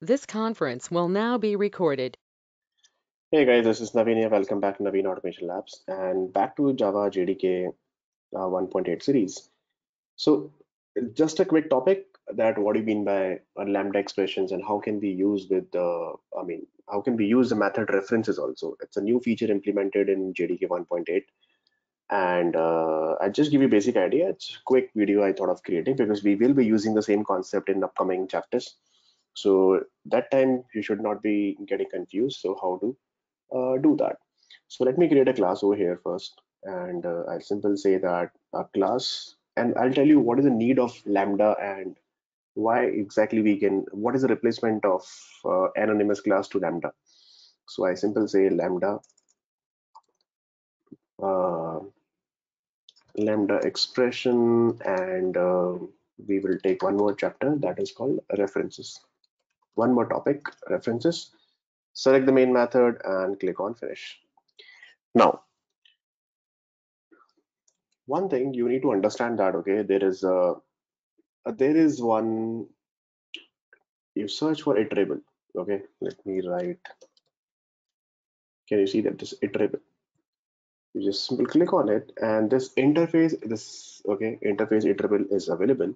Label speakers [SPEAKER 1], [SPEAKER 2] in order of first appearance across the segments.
[SPEAKER 1] This conference will now be recorded.
[SPEAKER 2] Hey guys, this is Naveen here. Welcome back to Naveen Automation Labs and back to Java JDK uh, 1.8 series. So just a quick topic that what do you mean by uh, lambda expressions and how can we use with the, I mean, how can we use the method references also? It's a new feature implemented in JDK 1.8 and uh, I just give you basic idea. It's a quick video I thought of creating because we will be using the same concept in upcoming chapters. So that time you should not be getting confused. So how to uh, do that? So let me create a class over here first, and uh, I'll simply say that a class, and I'll tell you what is the need of lambda and why exactly we can, what is the replacement of uh, anonymous class to lambda. So I simply say lambda uh, lambda expression and uh, we will take one more chapter that is called references one more topic references. Select the main method and click on finish. Now one thing you need to understand that okay there is a, a there is one you search for iterable okay? Let me write can you see that this iterable? You just simply click on it and this interface this okay interface iterable is available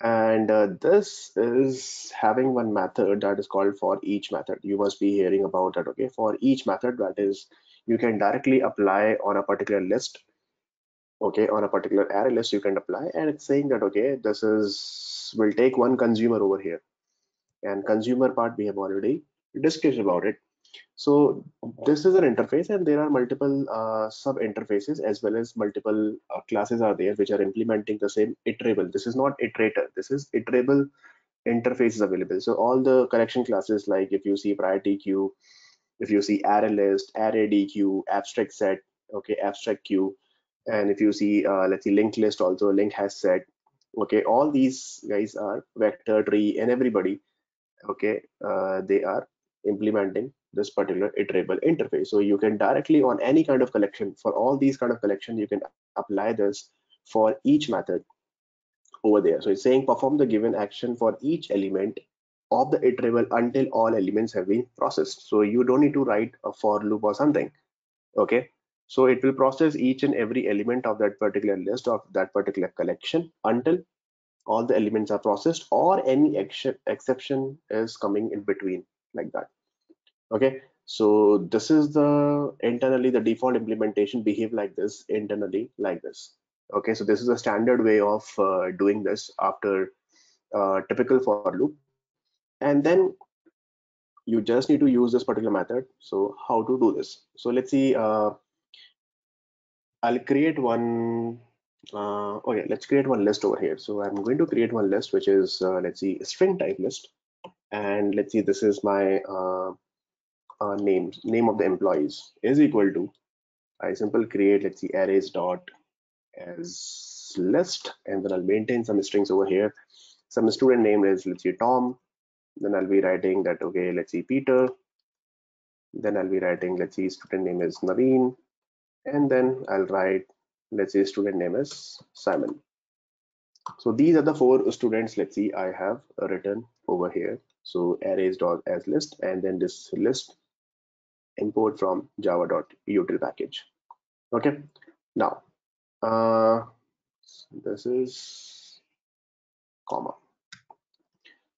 [SPEAKER 2] and uh, this is having one method that is called for each method. You must be hearing about that okay? For each method that is you can directly apply on a particular list okay? On a particular array list you can apply and it's saying that okay this is will take one consumer over here. And consumer part we have already discussed about it so this is an interface and there are multiple uh, sub interfaces as well as multiple uh, classes are there which are implementing the same iterable. This is not iterator. This is iterable interfaces available. So all the collection classes like if you see priority queue, if you see array list, array deque, abstract set, okay, abstract queue, and if you see uh, let's see linked list also linked hash set, okay, all these guys are vector tree and everybody, okay, uh, they are implementing this particular iterable interface. So you can directly on any kind of collection for all these kind of collection, you can apply this for each method over there. So it's saying perform the given action for each element of the iterable until all elements have been processed. So you don't need to write a for loop or something. Okay. So it will process each and every element of that particular list of that particular collection until all the elements are processed or any exception is coming in between like that okay? So this is the internally the default implementation behave like this internally like this. Okay? So this is a standard way of uh, doing this after uh, typical for loop. And then you just need to use this particular method. So how to do this? So let's see uh, I'll create one uh, okay let's create one list over here. So I'm going to create one list which is uh, let's see string type list. And let's see this is my uh, names name of the employees is equal to I simple create let's see arrays dot as list and then I'll maintain some strings over here. Some student name is let's see Tom. Then I'll be writing that okay let's see Peter. Then I'll be writing let's see student name is Naveen. And then I'll write let's say student name is Simon. So these are the four students let's see I have written over here. So arrays dot as list and then this list import from java.util package. Okay now uh, this is comma.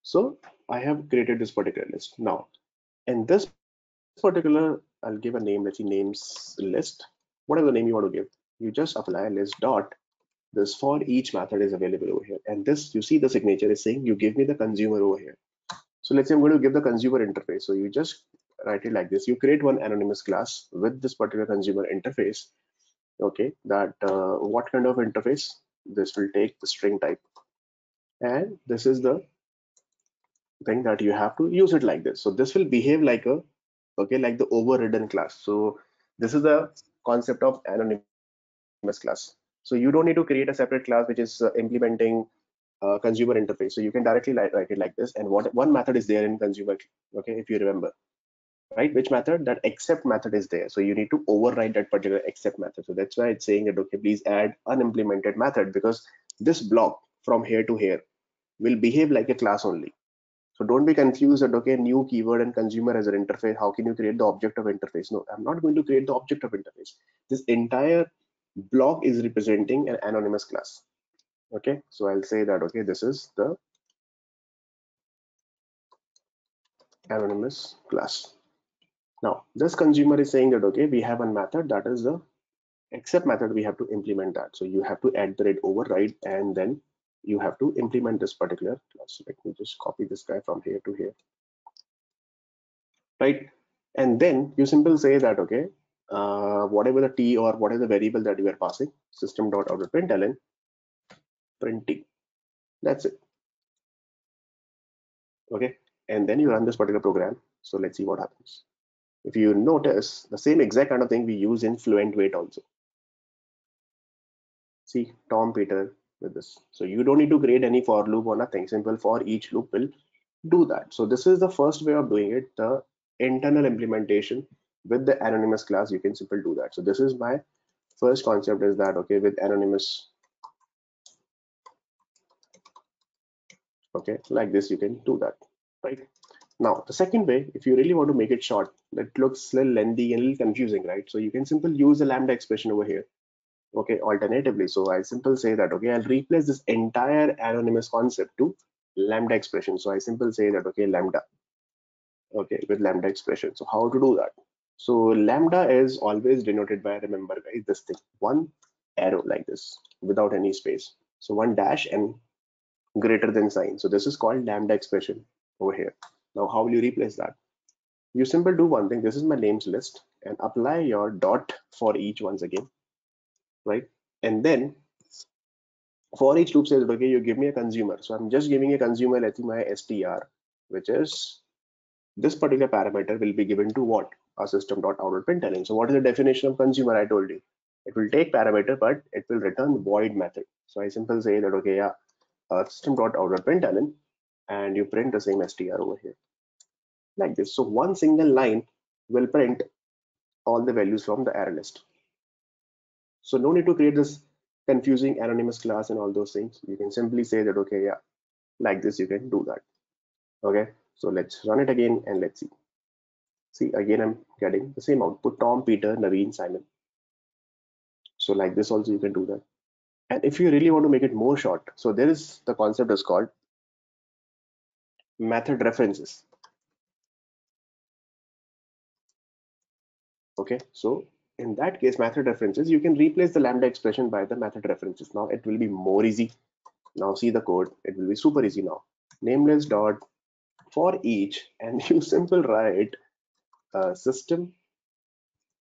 [SPEAKER 2] So i have created this particular list. Now in this particular i'll give a name let's see names list. Whatever name you want to give you just apply list dot. This for each method is available over here. And this you see the signature is saying you give me the consumer over here. So let's say i'm going to give the consumer interface. So you just write it like this. You create one anonymous class with this particular consumer interface okay that uh, what kind of interface? This will take the string type. And this is the thing that you have to use it like this. So this will behave like a okay like the overridden class. So this is the concept of anonymous class. So you don't need to create a separate class which is uh, implementing uh, consumer interface. So you can directly write it like this. And what one method is there in consumer okay if you remember right which method that accept method is there so you need to override that particular accept method so that's why it's saying that okay please add unimplemented method because this block from here to here will behave like a class only So don't be confused that, okay, new keyword and consumer as an interface. How can you create the object of interface? No, I'm not going to create the object of interface. This entire block is representing an anonymous class. Okay, so I'll say that, okay, this is the anonymous class. Now, this consumer is saying that, okay, we have one method that is the accept method. We have to implement that. So you have to add the rate override and then you have to implement this particular class. Let me just copy this guy from here to here. Right. And then you simply say that, okay, uh, whatever the t or whatever the variable that you are passing, system dot out println print t. That's it. Okay. And then you run this particular program. So let's see what happens. If you notice the same exact kind of thing we use in fluent wait also. See Tom Peter with this. So you don't need to create any for loop or nothing. Simple for each loop will do that. So this is the first way of doing it. The internal implementation with the anonymous class, you can simply do that. So this is my first concept is that, okay, with anonymous, okay, like this, you can do that, right? Now, the second way, if you really want to make it short, that looks a little lengthy and a little confusing, right? So you can simply use a lambda expression over here okay alternatively. So i simply say that okay i'll replace this entire anonymous concept to lambda expression. So i simply say that okay lambda okay with lambda expression. So how to do that? So lambda is always denoted by remember guys this thing one arrow like this without any space. So one dash and greater than sign. So this is called lambda expression over here now how will you replace that you simply do one thing this is my names list and apply your dot for each once again right? And then for each loop says, okay, you give me a consumer. So I'm just giving a consumer, let's say my str, which is this particular parameter will be given to what? A system dot system.out.println. So what is the definition of consumer? I told you. It will take parameter, but it will return void method. So I simply say that, okay, yeah, uh, system.out.println, and you print the same str over here like this. So one single line will print all the values from the array list. So no need to create this confusing anonymous class and all those things. You can simply say that, okay, yeah, like this, you can do that. Okay, so let's run it again and let's see. See, again, I'm getting the same output, Tom, Peter, Naveen, Simon. So like this also, you can do that. And if you really want to make it more short, so there is the concept is called method references. Okay, so in that case method references you can replace the lambda expression by the method references. Now it will be more easy. Now see the code. It will be super easy now. names list dot for each and you simple write uh, system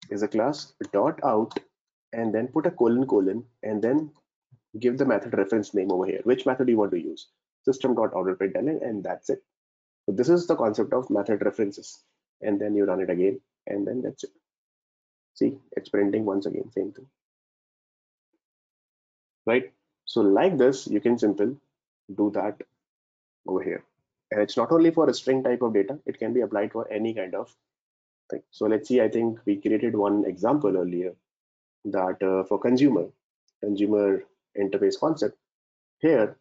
[SPEAKER 2] is a class dot out and then put a colon colon and then give the method reference name over here. Which method you want to use system dot out println and that's it. So this is the concept of method references. And then you run it again and then that's it. See it's printing once again same thing. Right? So like this you can simple do that over here. And it's not only for a string type of data it can be applied for any kind of thing. So let's see i think we created one example earlier that uh, for consumer consumer interface concept. Here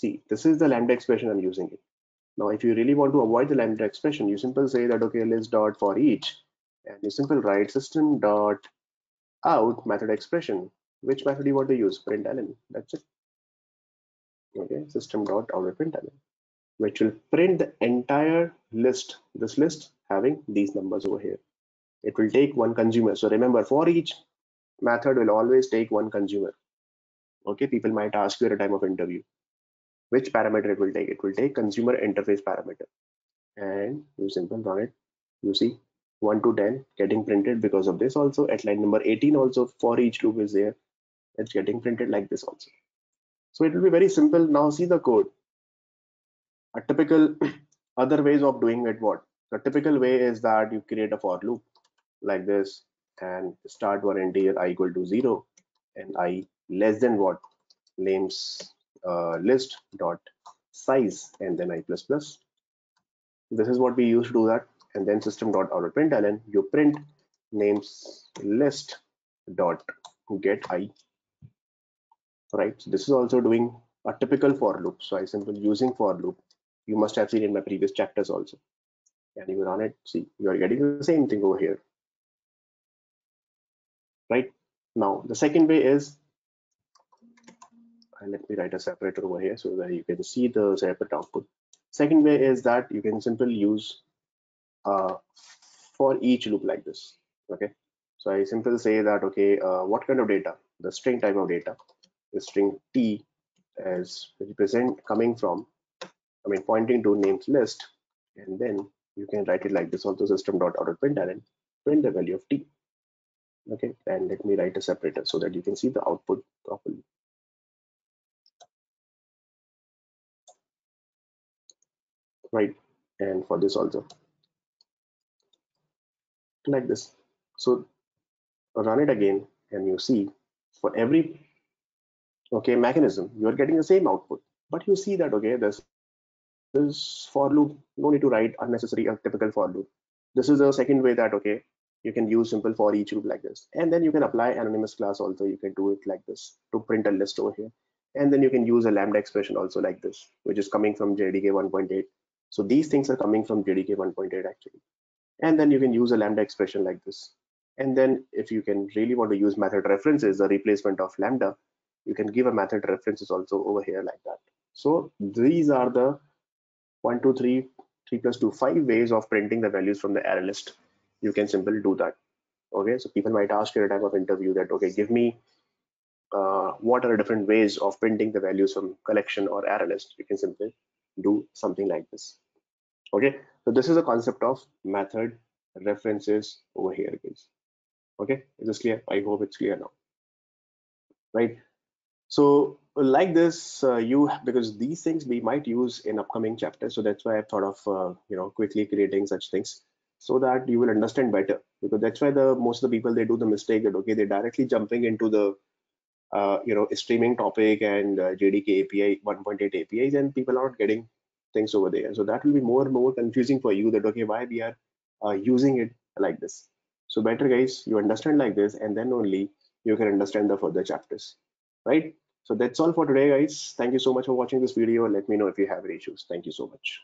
[SPEAKER 2] see this is the lambda expression i'm using it. Now if you really want to avoid the lambda expression you simply say that okay list dot for each and you simply write system dot out method expression. Which method you want to use? Println that's it. Okay system dot out println which will print the entire list this list having these numbers over here. It will take one consumer. So remember for each method will always take one consumer. Okay people might ask you at a time of interview which parameter it will take? It will take consumer interface parameter. And you simple run it. You see 1 to 10 getting printed because of this also. At line number 18 also for each loop is there. It's getting printed like this also. So it will be very simple. Now see the code. A typical other ways of doing it what? The typical way is that you create a for loop like this and start one integer i equal to 0 and i less than what? Names uh, list dot size and then i plus plus. This is what we use to do that. And then system dot out println you print names list dot get i. Right? So this is also doing a typical for loop. So i simply using for loop. You must have seen in my previous chapters also. And you run it? See you are getting the same thing over here. Right? Now the second way is let me write a separator over here so that you can see the separate output. Second way is that you can simply use uh, for each loop like this okay? So i simply say that okay uh, what kind of data? The string type of data. The string t is represent coming from i mean pointing to names list. And then you can write it like this also system dot out print and print the value of t okay? And let me write a separator so that you can see the output right and for this also. Like this. So run it again and you see for every okay mechanism you are getting the same output but you see that okay this this for loop. No need to write unnecessary a typical for loop. This is the second way that okay you can use simple for each loop like this. And then you can apply anonymous class also. You can do it like this to print a list over here. And then you can use a lambda expression also like this which is coming from jdk 1.8 so these things are coming from jdk 1.8 actually. And then you can use a lambda expression like this. And then if you can really want to use method references the replacement of lambda you can give a method references also over here like that. So these are the one two three three plus two five ways of printing the values from the array list. You can simply do that. Okay so people might ask you at a time of interview that okay give me uh, what are the different ways of printing the values from collection or array list? You can simply do something like this. Okay? So this is a concept of method references over here guys. Okay? Is this clear? I hope it's clear now. Right? So like this uh, you because these things we might use in upcoming chapters so that's why i thought of uh, you know quickly creating such things so that you will understand better. Because that's why the most of the people they do the mistake that okay they're directly jumping into the uh, you know streaming topic and uh, jdk api 1.8 apis and people are not getting things over there. So that will be more and more confusing for you that okay why we are uh, using it like this. So better guys you understand like this and then only you can understand the further chapters right? So that's all for today guys. Thank you so much for watching this video. Let me know if you have any issues. Thank you so much